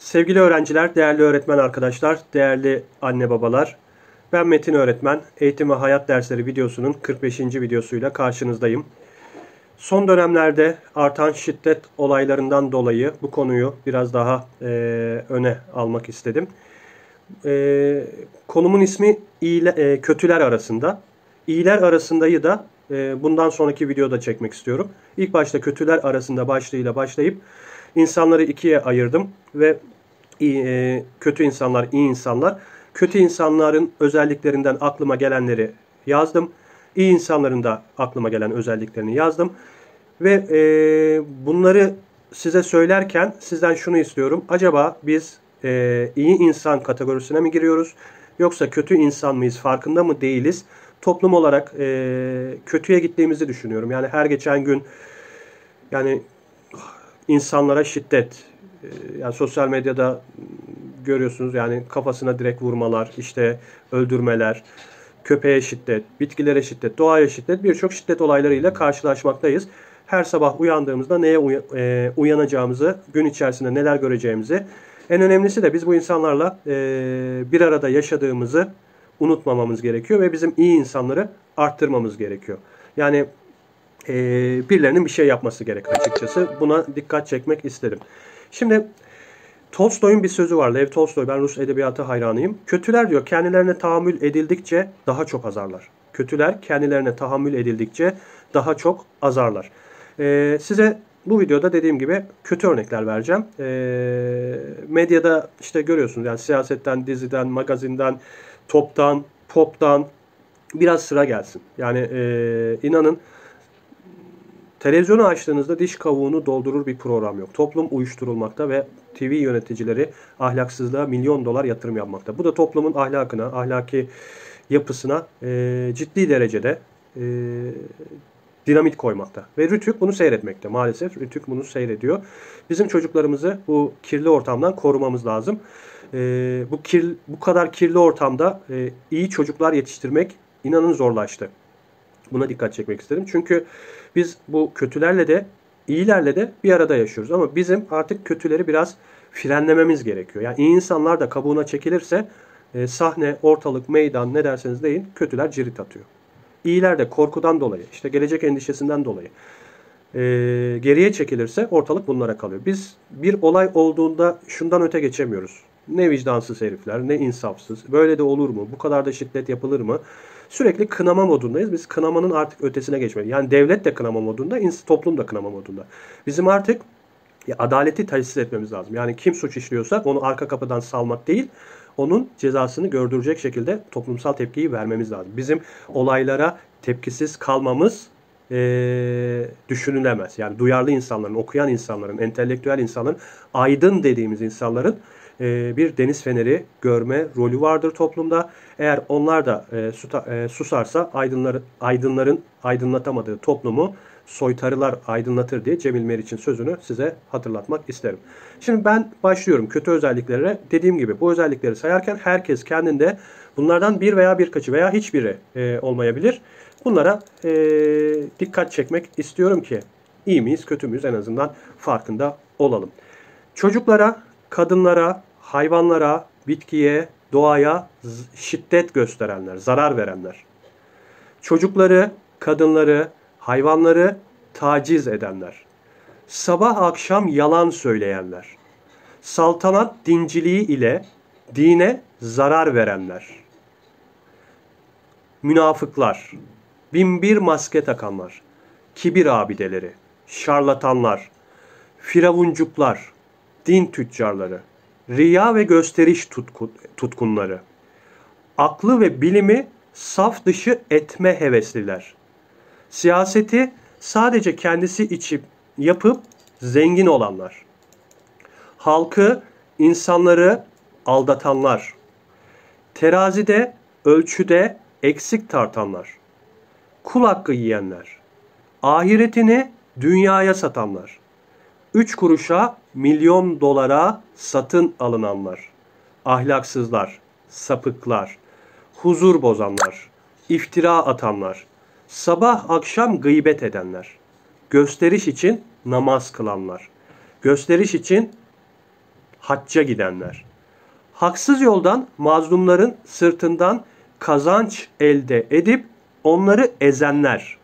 Sevgili öğrenciler, değerli öğretmen arkadaşlar, değerli anne babalar. Ben Metin Öğretmen. Eğitim ve Hayat Dersleri videosunun 45. videosuyla karşınızdayım. Son dönemlerde artan şiddet olaylarından dolayı bu konuyu biraz daha e, öne almak istedim. E, konumun ismi iyile, e, kötüler arasında. İyiler arasındayı da e, bundan sonraki videoda çekmek istiyorum. İlk başta kötüler arasında başlığıyla başlayıp insanları ikiye ayırdım ve e, kötü insanlar, iyi insanlar. Kötü insanların özelliklerinden aklıma gelenleri yazdım. İyi insanların da aklıma gelen özelliklerini yazdım. Ve e, bunları size söylerken sizden şunu istiyorum. Acaba biz e, iyi insan kategorisine mi giriyoruz? Yoksa kötü insan mıyız? Farkında mı değiliz? Toplum olarak e, kötüye gittiğimizi düşünüyorum. Yani her geçen gün yani insanlara şiddet, e, yani sosyal medyada görüyorsunuz yani kafasına direkt vurmalar, işte öldürmeler, köpeğe şiddet, bitkilere şiddet, doğaya şiddet birçok şiddet olaylarıyla karşılaşmaktayız. Her sabah uyandığımızda neye e, uyanacağımızı, gün içerisinde neler göreceğimizi, en önemlisi de biz bu insanlarla e, bir arada yaşadığımızı unutmamamız gerekiyor ve bizim iyi insanları arttırmamız gerekiyor. Yani e, birilerinin bir şey yapması gerek açıkçası. Buna dikkat çekmek istedim. Şimdi Tolstoy'un bir sözü var. Lev Tolstoy, ben Rus edebiyatı hayranıyım. Kötüler diyor kendilerine tahammül edildikçe daha çok azarlar. Kötüler kendilerine tahammül edildikçe daha çok azarlar. Ee, size bu videoda dediğim gibi kötü örnekler vereceğim. Ee, medyada işte görüyorsunuz yani siyasetten, diziden, magazinden, toptan, poptan biraz sıra gelsin. Yani e, inanın Televizyonu açtığınızda diş kavuğunu doldurur bir program yok. Toplum uyuşturulmakta ve TV yöneticileri ahlaksızlığa milyon dolar yatırım yapmakta. Bu da toplumun ahlakına, ahlaki yapısına e, ciddi derecede e, dinamit koymakta. Ve Rütük bunu seyretmekte. Maalesef Rütük bunu seyrediyor. Bizim çocuklarımızı bu kirli ortamdan korumamız lazım. E, bu kir, bu kadar kirli ortamda e, iyi çocuklar yetiştirmek inanın zorlaştı. Buna dikkat çekmek istedim. Çünkü biz bu kötülerle de iyilerle de bir arada yaşıyoruz. Ama bizim artık kötüleri biraz frenlememiz gerekiyor. Yani iyi insanlar da kabuğuna çekilirse e, sahne, ortalık, meydan ne derseniz deyin kötüler cirit atıyor. İyiler de korkudan dolayı, işte gelecek endişesinden dolayı e, geriye çekilirse ortalık bunlara kalıyor. Biz bir olay olduğunda şundan öte geçemiyoruz. Ne vicdansız herifler, ne insafsız. Böyle de olur mu? Bu kadar da şiddet yapılır mı? Sürekli kınama modundayız. Biz kınamanın artık ötesine geçmeliyiz. Yani devlet de kınama modunda, toplum da kınama modunda. Bizim artık adaleti tesis etmemiz lazım. Yani kim suç işliyorsa onu arka kapıdan salmak değil, onun cezasını gördürecek şekilde toplumsal tepkiyi vermemiz lazım. Bizim olaylara tepkisiz kalmamız e, düşünülemez. Yani duyarlı insanların, okuyan insanların, entelektüel insanların, aydın dediğimiz insanların bir deniz feneri görme rolü vardır toplumda. Eğer onlar da e, e, susarsa aydınlar, aydınların aydınlatamadığı toplumu soytarılar aydınlatır diye Cemil Meriç'in sözünü size hatırlatmak isterim. Şimdi ben başlıyorum kötü özelliklere. Dediğim gibi bu özellikleri sayarken herkes kendinde bunlardan bir veya birkaçı veya hiçbiri e, olmayabilir. Bunlara e, dikkat çekmek istiyorum ki iyi miyiz kötü müyüz en azından farkında olalım. Çocuklara, kadınlara, hayvanlara, bitkiye, doğaya şiddet gösterenler, zarar verenler. Çocukları, kadınları, hayvanları taciz edenler. Sabah akşam yalan söyleyenler. Saltanat dinciliği ile dine zarar verenler. Münafıklar, binbir maske takanlar, kibir abideleri, şarlatanlar, firavuncuklar, din tüccarları, riya ve gösteriş tutkunları, aklı ve bilimi saf dışı etme hevesliler, siyaseti sadece kendisi için yapıp zengin olanlar, halkı, insanları aldatanlar, terazide, ölçüde eksik tartanlar, kul hakkı yiyenler, ahiretini dünyaya satanlar, üç kuruşa milyon dolara satın alınanlar, ahlaksızlar, sapıklar, huzur bozanlar, iftira atanlar, sabah akşam gıybet edenler, gösteriş için namaz kılanlar, gösteriş için hacca gidenler. Haksız yoldan mazlumların sırtından kazanç elde edip onları ezenler.